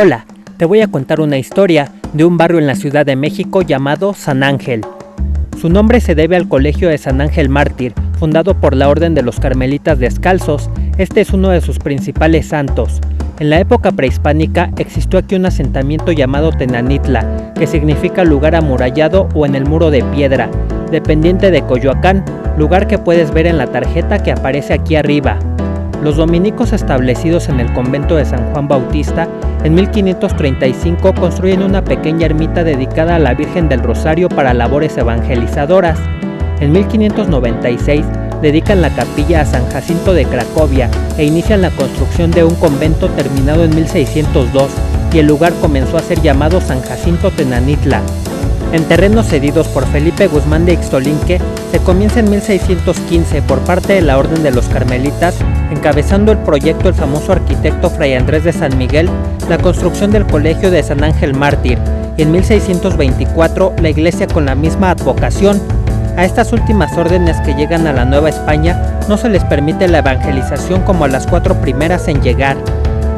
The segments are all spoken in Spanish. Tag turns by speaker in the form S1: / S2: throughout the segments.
S1: Hola, te voy a contar una historia de un barrio en la Ciudad de México llamado San Ángel. Su nombre se debe al Colegio de San Ángel Mártir, fundado por la Orden de los Carmelitas Descalzos. Este es uno de sus principales santos. En la época prehispánica existió aquí un asentamiento llamado Tenanitla, que significa lugar amurallado o en el muro de piedra, dependiente de Coyoacán, lugar que puedes ver en la tarjeta que aparece aquí arriba. Los dominicos establecidos en el convento de San Juan Bautista en 1535 construyen una pequeña ermita dedicada a la Virgen del Rosario para labores evangelizadoras. En 1596 dedican la capilla a San Jacinto de Cracovia e inician la construcción de un convento terminado en 1602 y el lugar comenzó a ser llamado San Jacinto Tenanitla. En terrenos cedidos por Felipe Guzmán de Ixtolinque, se comienza en 1615 por parte de la Orden de los Carmelitas, encabezando el proyecto el famoso arquitecto Fray Andrés de San Miguel, la construcción del Colegio de San Ángel Mártir, y en 1624 la iglesia con la misma advocación. A estas últimas órdenes que llegan a la Nueva España no se les permite la evangelización como a las cuatro primeras en llegar.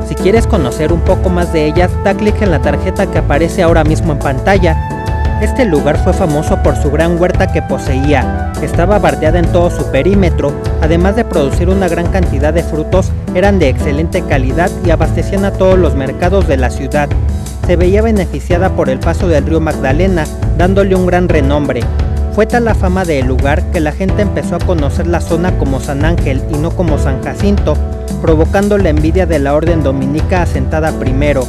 S1: Si quieres conocer un poco más de ellas, da clic en la tarjeta que aparece ahora mismo en pantalla este lugar fue famoso por su gran huerta que poseía, estaba bardeada en todo su perímetro, además de producir una gran cantidad de frutos, eran de excelente calidad y abastecían a todos los mercados de la ciudad. Se veía beneficiada por el paso del río Magdalena, dándole un gran renombre. Fue tal la fama del lugar que la gente empezó a conocer la zona como San Ángel y no como San Jacinto, provocando la envidia de la orden dominica asentada primero,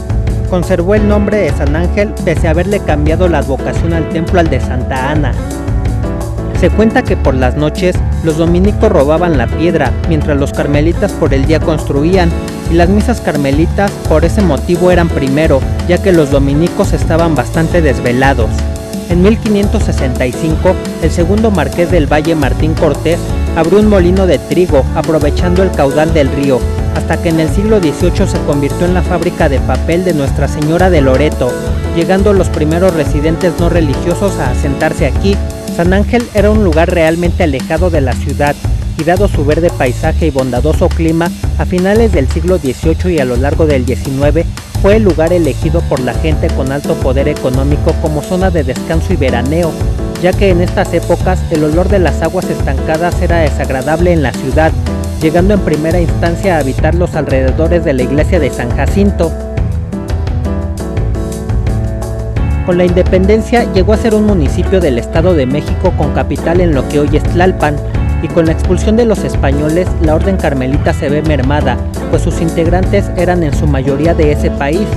S1: conservó el nombre de San Ángel pese a haberle cambiado la advocación al templo al de Santa Ana. Se cuenta que por las noches los dominicos robaban la piedra, mientras los carmelitas por el día construían, y las misas carmelitas por ese motivo eran primero, ya que los dominicos estaban bastante desvelados. En 1565, el segundo marqués del Valle Martín Cortés abrió un molino de trigo, aprovechando el caudal del río, hasta que en el siglo XVIII se convirtió en la fábrica de papel de Nuestra Señora de Loreto, llegando los primeros residentes no religiosos a asentarse aquí. San Ángel era un lugar realmente alejado de la ciudad, y dado su verde paisaje y bondadoso clima, a finales del siglo XVIII y a lo largo del XIX, fue el lugar elegido por la gente con alto poder económico como zona de descanso y veraneo, ya que en estas épocas el olor de las aguas estancadas era desagradable en la ciudad llegando en primera instancia a habitar los alrededores de la iglesia de San Jacinto. Con la independencia llegó a ser un municipio del Estado de México con capital en lo que hoy es Tlalpan, y con la expulsión de los españoles la orden carmelita se ve mermada, pues sus integrantes eran en su mayoría de ese país.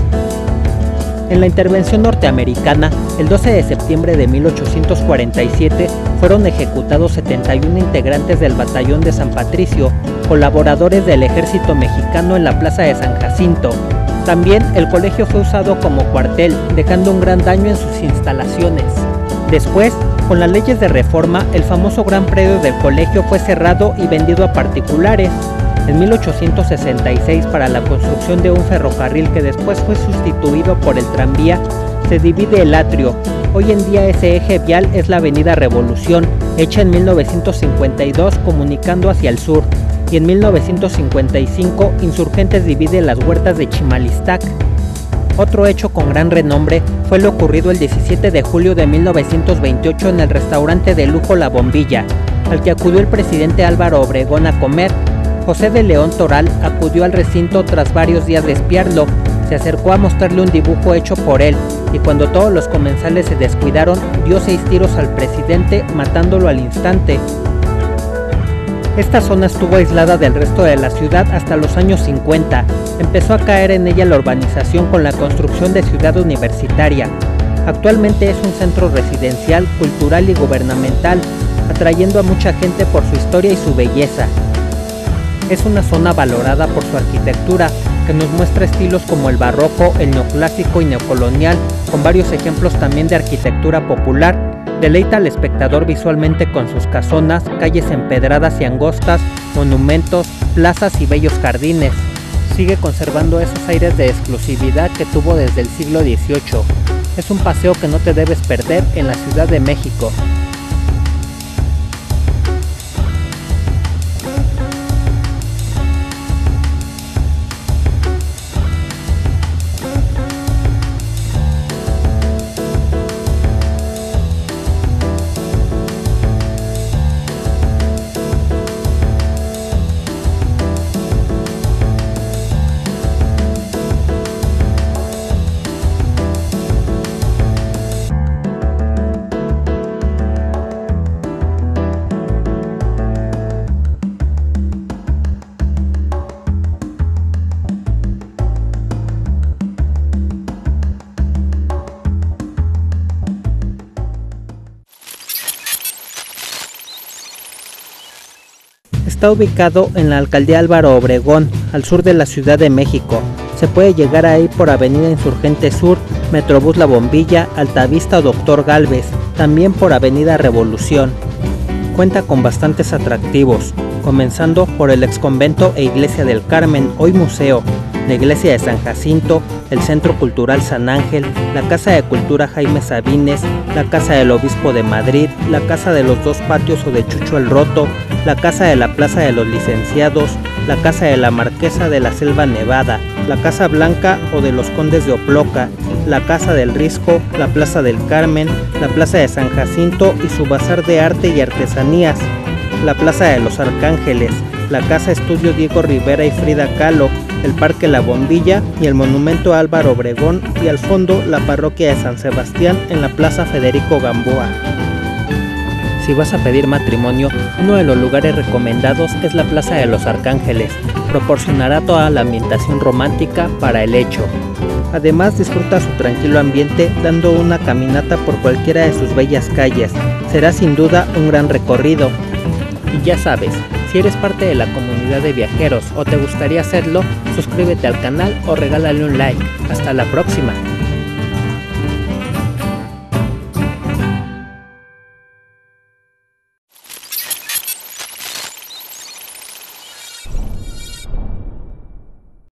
S1: En la intervención norteamericana, el 12 de septiembre de 1847 fueron ejecutados 71 integrantes del batallón de San Patricio, colaboradores del ejército mexicano en la plaza de San Jacinto. También el colegio fue usado como cuartel, dejando un gran daño en sus instalaciones. Después, con las leyes de reforma, el famoso gran predio del colegio fue cerrado y vendido a particulares, en 1866 para la construcción de un ferrocarril que después fue sustituido por el tranvía, se divide el atrio. Hoy en día ese eje vial es la avenida Revolución, hecha en 1952 comunicando hacia el sur, y en 1955 Insurgentes divide las huertas de Chimalistac. Otro hecho con gran renombre fue lo ocurrido el 17 de julio de 1928 en el restaurante de lujo La Bombilla, al que acudió el presidente Álvaro Obregón a comer José de León Toral acudió al recinto tras varios días de espiarlo, se acercó a mostrarle un dibujo hecho por él y cuando todos los comensales se descuidaron dio seis tiros al presidente matándolo al instante. Esta zona estuvo aislada del resto de la ciudad hasta los años 50. Empezó a caer en ella la urbanización con la construcción de ciudad universitaria. Actualmente es un centro residencial, cultural y gubernamental, atrayendo a mucha gente por su historia y su belleza. Es una zona valorada por su arquitectura, que nos muestra estilos como el barroco, el neoclásico y neocolonial, con varios ejemplos también de arquitectura popular. Deleita al espectador visualmente con sus casonas, calles empedradas y angostas, monumentos, plazas y bellos jardines. Sigue conservando esos aires de exclusividad que tuvo desde el siglo XVIII. Es un paseo que no te debes perder en la Ciudad de México. Está ubicado en la alcaldía Álvaro Obregón, al sur de la Ciudad de México. Se puede llegar ahí por Avenida Insurgente Sur, Metrobús La Bombilla, Altavista o Doctor Galvez, también por Avenida Revolución. Cuenta con bastantes atractivos, comenzando por el exconvento e iglesia del Carmen, hoy museo, la iglesia de San Jacinto, el Centro Cultural San Ángel, la Casa de Cultura Jaime Sabines, la Casa del Obispo de Madrid, la Casa de los Dos Patios o de Chucho el Roto, la Casa de la Plaza de los Licenciados, la Casa de la Marquesa de la Selva Nevada, la Casa Blanca o de los Condes de Oploca, la Casa del Risco, la Plaza del Carmen, la Plaza de San Jacinto y su Bazar de Arte y Artesanías, la Plaza de los Arcángeles, la Casa Estudio Diego Rivera y Frida Kahlo, el Parque La Bombilla y el Monumento Álvaro Obregón y al fondo la Parroquia de San Sebastián en la Plaza Federico Gamboa. Si vas a pedir matrimonio, uno de los lugares recomendados es la Plaza de los Arcángeles. Proporcionará toda la ambientación romántica para el hecho. Además disfruta su tranquilo ambiente dando una caminata por cualquiera de sus bellas calles. Será sin duda un gran recorrido. Y ya sabes, si eres parte de la comunidad de viajeros o te gustaría hacerlo, suscríbete al canal o regálale un like. Hasta la próxima.